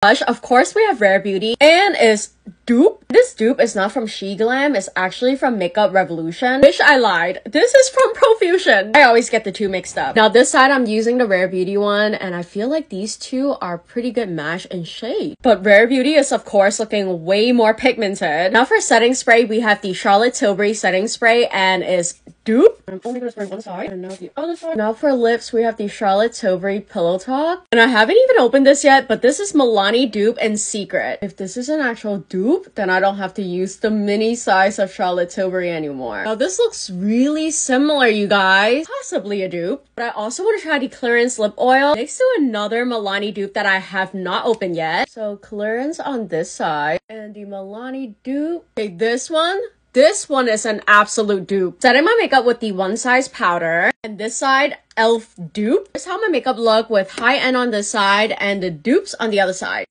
blush. Of course, we have Rare Beauty and is dupe. This dupe is not from SHEGLAM. It's actually from Makeup Revolution. Wish I lied. This is from Profusion. I always get the two mixed up. Now this side I'm using the Rare Beauty one and I feel like these two are pretty good match in shade. But Rare Beauty is of course looking way more pigmented. Now for setting spray, we have the Charlotte Tilbury setting spray and is dupe. I'm only gonna spray one side and now the other side. Now for lips, we have the Charlotte Tilbury Pillow Talk. And I haven't even opened this yet, but this is Milani dupe and secret. If this is an actual dupe, then I don't have to use the mini size of Charlotte Tilbury anymore. Now this looks really similar, you guys. Possibly a dupe. But I also want to try the Clarins lip oil next to another Milani dupe that I have not opened yet. So Clarins on this side and the Milani dupe. Okay, this one this one is an absolute dupe. Setting my makeup with the one size powder. And this side, e.l.f. dupe. This is how my makeup look with high end on this side and the dupes on the other side.